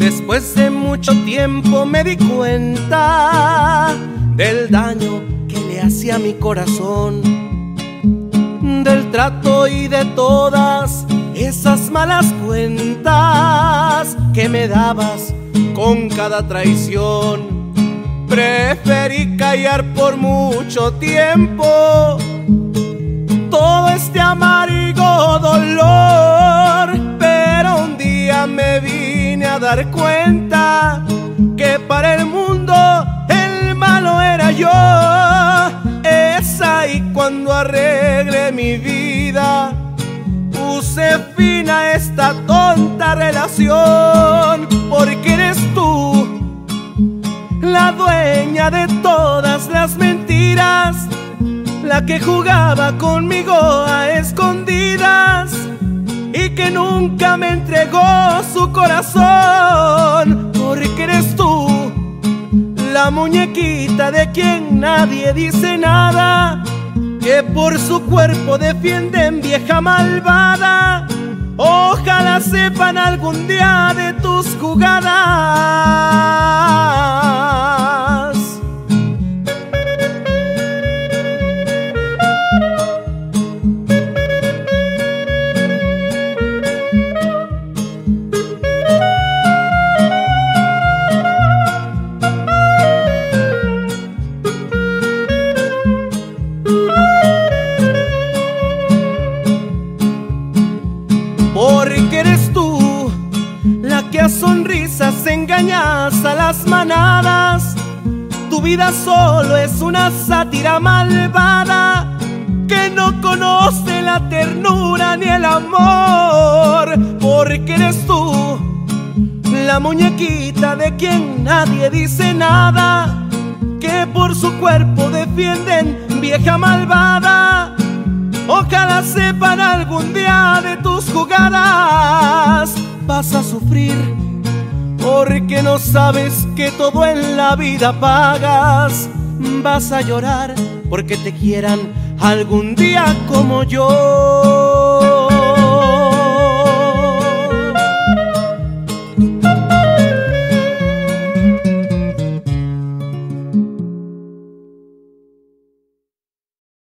Después de mucho tiempo me di cuenta del daño que le hacía mi corazón, del trato y de todas esas malas cuentas que me dabas con cada traición. Preferí callar por mucho tiempo todo este amargo dolor, dar cuenta que para el mundo el malo era yo. Es ahí cuando arregle mi vida, puse fin a esta tonta relación, porque eres tú la dueña de todas las mentiras, la que jugaba conmigo a escondidas que nunca me entregó su corazón, porque eres tú, la muñequita de quien nadie dice nada, que por su cuerpo defienden vieja malvada. Ojalá sepan algún día de tus jugadas. Porque eres tú la que a sonrisas engañas a las manadas. Tu vida solo es una sátira malvada que no conoce la ternura ni el amor. Porque eres tú la muñequita de quien nadie dice nada, que por su cuerpo defienden vieja malvada. Ojalá sepan algún día de tus jugadas. Vas a sufrir porque no sabes que todo en la vida pagas. Vas a llorar porque te quieran algún día como yo.